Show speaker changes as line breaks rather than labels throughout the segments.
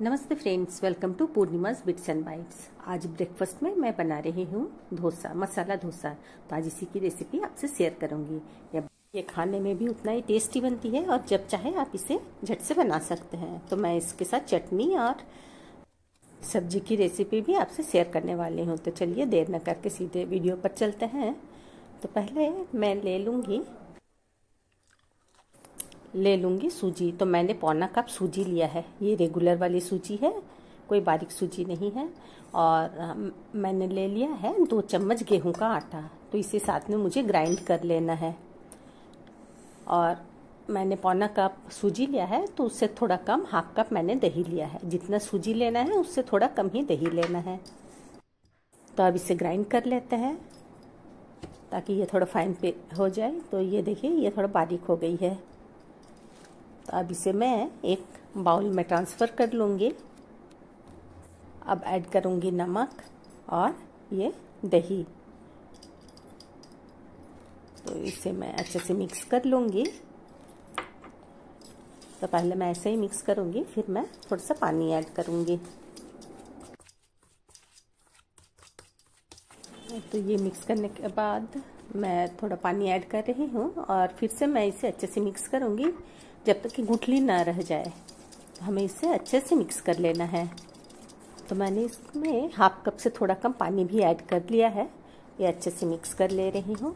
नमस्ते friends, welcome to Purnima's bits and bites. आज breakfast में मैं बना रही हूँ डोसा, मसाला डोसा। तो आज इसी की रेसिपी आपसे शेयर करूँगी। ये खाने में भी उतना ही टेस्टी बनती है और जब चाहे आप इसे झट से बना सकते हैं। तो मैं इसके साथ चटनी और सब्ज़ी की रेसिपी भी आपसे शेयर करने वाली हूँ। तो चलिए देर न करके सीधे वीडियो पर चलते हैं। तो पहले मैं ले लूँगी ले लूँगी सूजी। तो मैंने पौना कप सूजी लिया है। ये रेगुलर वाली सूजी है, कोई बारीक सूजी नहीं है। और मैंने ले लिया है दो चम्मच गेहूँ का आटा। तो इसे साथ में मुझे ग्राइंड कर लेना है। और मैंने पौना कप सूजी लिया है तो उससे थोड़ा कम हाफ़ कप मैंने दही लिया है। जितना सूजी लेना है, उससे थोड़ा कम ही दही लेना है। तो अब इसे ग्राइंड कर लेते हैं, ताकि ये थोड़ा फाइन पे हो जाए। तो ये देखिए, ये थोड़ा बारीक हो गई है। तो अब इसे मैं एक बाउल में ट्रांसफ़र कर लूँगी। अब ऐड करूँगी नमक और ये दही। तो इसे मैं अच्छे से मिक्स कर लूँगी। तो पहले मैं ऐसे ही मिक्स करूँगी, फिर मैं थोड़ा सा पानी ऐड करूँगी। तो ये मिक्स करने के बाद मैं थोड़ा पानी ऐड कर रही हूँ और फिर से मैं इसे अच्छे से मिक्स करूँगी। जब तक कि गुठली ना रह जाए तो हमें इसे अच्छे से मिक्स कर लेना है। तो मैंने इसमें हाफ़ कप से थोड़ा कम पानी भी ऐड कर लिया है। ये अच्छे से मिक्स कर ले रही हूँ।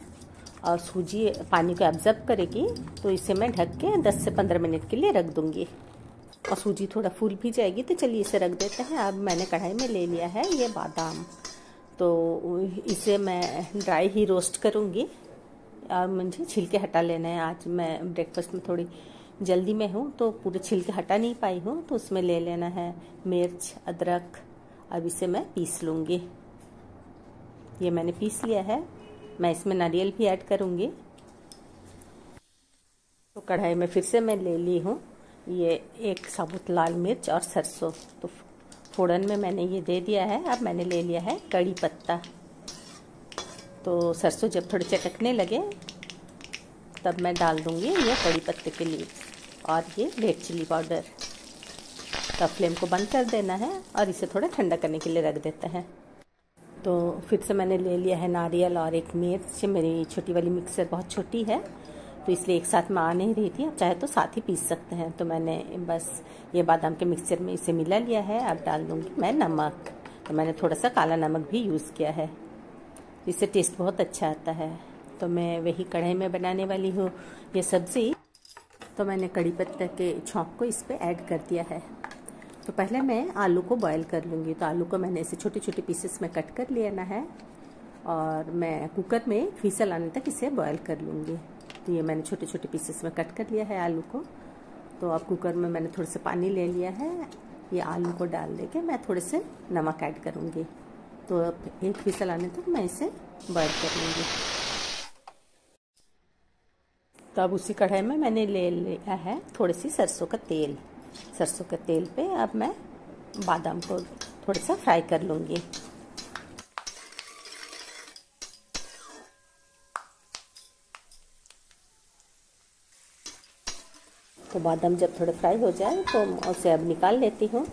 और सूजी पानी को एब्जर्व करेगी तो इसे मैं ढक के 10 से 15 मिनट के लिए रख दूँगी। और सूजी थोड़ा फूल भी जाएगी तो चलिए इसे रख देते हैं। अब मैंने कढ़ाई में ले लिया है ये बादाम। तो इसे मैं ड्राई ही रोस्ट करूँगी। और मुझे छिलके हटा लेना है। आज मैं ब्रेकफास्ट में थोड़ी जल्दी में हूँ तो पूरे छिलके हटा नहीं पाई हूँ तो उसमें ले लेना है मिर्च, अदरक। अब इसे मैं पीस लूँगी। ये मैंने पीस लिया है। मैं इसमें नारियल भी ऐड करूँगी। तो कढ़ाई में फिर से मैं ले ली हूँ। ये एक साबुत लाल मिर्च और सरसों। तो फोड़न में मैंने ये दे दिया है। अब मैंने ले लिया है कड़ी पत्ता। तो सरसों जब थोड़े चटकने लगे, तब मैं डाल दूँगी ये कड़ी पत्ते के लिए और ये रेड चिली पाउडर तो फ्लेम को बंद कर देना है और इसे थोड़ा ठंडा करने के लिए रख देते हैं। तो फिर से मैंने ले लिया है नारियल और एक मिर्च। मेरी छोटी वाली मिक्सर बहुत छोटी है तो इसलिए एक साथ में आ नहीं रही थी। अब चाहे तो साथ ही पीस सकते हैं। तो मैंने बस ये बादाम के मिक्सचर में इसे मिला लिया है। अब डाल दूँगी मैं नमक। तो मैंने थोड़ा सा काला नमक भी यूज़ किया है। इससे टेस्ट बहुत अच्छा आता है। तो मैं वही कढ़ाई में बनाने वाली हूँ। ये सब्ज़ी तो मैंने कड़ी पत्ता के छौंक को इस पर ऐड कर दिया है। तो पहले मैं आलू को बॉईल कर लूँगी। तो आलू को मैंने इसे छोटे छोटे पीसेस में कट कर लेना है और मैं कुकर में फीसल आने तक इसे बॉयल कर लूँगी। तो ये मैंने छोटे छोटे पीसेस में कट कर लिया है आलू को। तो अब कुकर में मैंने थोड़े से पानी ले लिया है। ये आलू को डाल दे के मैं थोड़े से नमक ऐड करूँगी। तो अब एक फीसल आने तक मैं इसे बॉयल कर लूँगी। तो अब उसी कढ़ाई में मैंने ले लिया है थोड़ी सी सरसों का तेल। सरसों के तेल पे अब मैं बादाम को थोड़ा सा फ्राई कर लूँगी। तो बादाम जब थोड़े फ्राई हो जाए तो उसे अब निकाल लेती हूँ।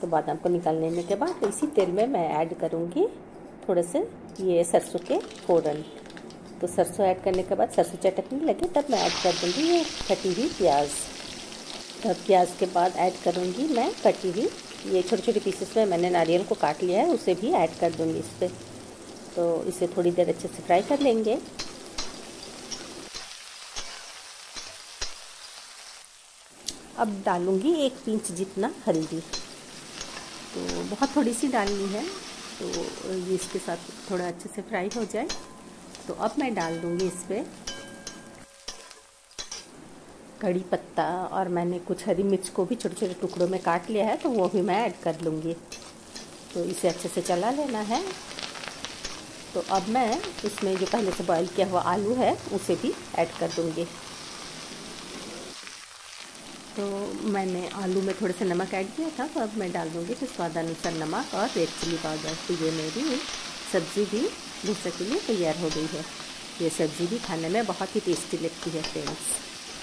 तो बादाम को निकाल लेने के बाद इसी तेल में मैं ऐड करूँगी थोड़े से ये सरसों के फोरन। तो सरसों ऐड करने के बाद सरसों चटकने लगे, तब मैं ऐड कर दूँगी ये कटी हुई प्याज। तब प्याज के बाद ऐड करूँगी मैं कटी हुई, ये छोटे छोटे पीसेस में मैंने नारियल को काट लिया है, उसे भी ऐड कर दूँगी इस पर तो इसे थोड़ी देर अच्छे से फ्राई कर लेंगे। अब डालूँगी एक पिंच जितना हल्दी। तो बहुत थोड़ी सी डालनी है तो ये इसके साथ थोड़ा अच्छे से फ्राई हो जाए। तो अब मैं डाल दूँगी इस पर कड़ी पत्ता और मैंने कुछ हरी मिर्च को भी छोटे छोटे टुकड़ों में काट लिया है तो वो भी मैं ऐड कर लूँगी। तो इसे अच्छे से चला लेना है। तो अब मैं इसमें जो पहले से बॉईल किया हुआ आलू है, उसे भी ऐड कर दूँगी। तो मैंने आलू में थोड़े से नमक ऐड किया था तो अब मैं डाल दूँगी फिर स्वादानुसार नमक और रेड चिली पाउडर। तो ये मेरी सब्ज़ी भी डोसा के लिए तैयार हो गई है। ये सब्ज़ी भी खाने में बहुत ही टेस्टी लगती है फ्रेंड्स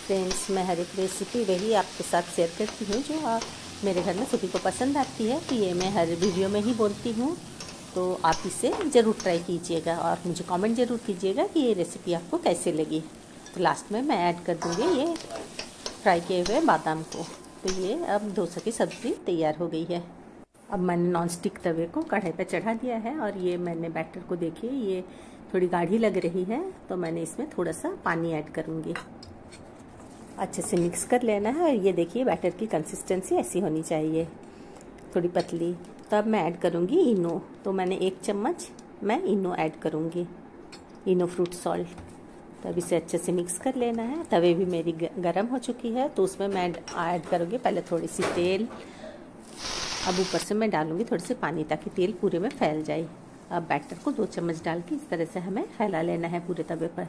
फ्रेंड्स मैं हर एक रेसिपी वही आपके साथ शेयर करती हूँ, जो आप मेरे घर में सभी को पसंद आती है। तो ये मैं हर वीडियो में ही बोलती हूँ। तो आप इसे ज़रूर ट्राई कीजिएगा और मुझे कमेंट ज़रूर कीजिएगा कि ये रेसिपी आपको कैसे लगी। तो लास्ट में मैं ऐड कर दूँगी ये फ्राई किए हुए बादाम को। तो ये अब डोसा की सब्ज़ी तैयार हो गई है। अब मैंने नॉन स्टिक तवे को कढ़ाई पर चढ़ा दिया है और ये मैंने बैटर को देखिए, ये थोड़ी गाढ़ी लग रही है तो मैंने इसमें थोड़ा सा पानी ऐड करूँगी। अच्छे से मिक्स कर लेना है और ये देखिए बैटर की कंसिस्टेंसी ऐसी होनी चाहिए, थोड़ी पतली। तब मैं ऐड करूँगी इनो तो मैंने एक चम्मच मैं इनो ऐड करूँगी, इनो फ्रूट सॉल्ट तब इसे अच्छे से मिक्स कर लेना है। तवे भी मेरी गर्म हो चुकी है तो उसमें मैं ऐड करूँगी पहले थोड़ी सी तेल अब ऊपर से मैं डालूँगी थोड़ी सी पानी ताकि तेल पूरे में फैल जाए। अब बैटर को दो चम्मच डाल के इस तरह से हमें फैला लेना है पूरे तवे पर।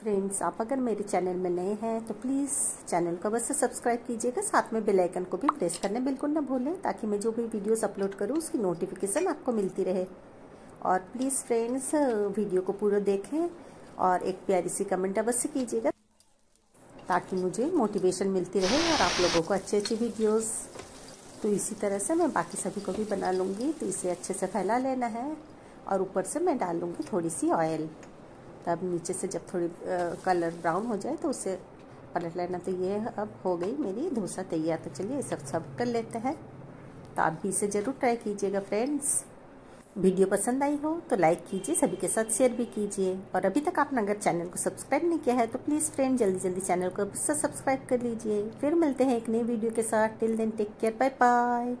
फ्रेंड्स, आप अगर मेरे चैनल में नए हैं तो प्लीज़ चैनल को बस सब्सक्राइब कीजिएगा। साथ में बेल आइकन को भी प्रेस करने बिल्कुल ना भूलें, ताकि मैं जो भी वीडियोस अपलोड करूँ, उसकी नोटिफिकेशन आपको मिलती रहे। और प्लीज़ फ्रेंड्स, वीडियो को पूरा देखें और एक प्यारी सी कमेंट अवश्य कीजिएगा, ताकि मुझे मोटिवेशन मिलती रहे और आप लोगों को अच्छी अच्छी वीडियोस। तो इसी तरह से मैं बाकी सभी को भी बना लूँगी। तो इसे अच्छे से फैला लेना है और ऊपर से मैं डाल लूँगी थोड़ी सी ऑयल तब नीचे से जब थोड़ी कलर ब्राउन हो जाए तो उसे पलट लेना। तो ये अब हो गई मेरी डोसा तैयार। तो चलिए सब सब कर लेते हैं। तो आप भी इसे ज़रूर ट्राई कीजिएगा फ्रेंड्स वीडियो पसंद आई हो तो लाइक कीजिए, सभी के साथ शेयर भी कीजिए। और अभी तक आपने अगर चैनल को सब्सक्राइब नहीं किया है तो प्लीज़ फ्रेंड, जल्दी जल्दी चैनल को सब्सक्राइब कर लीजिए। फिर मिलते हैं एक नई वीडियो के साथ। Till then, take care, bye bye.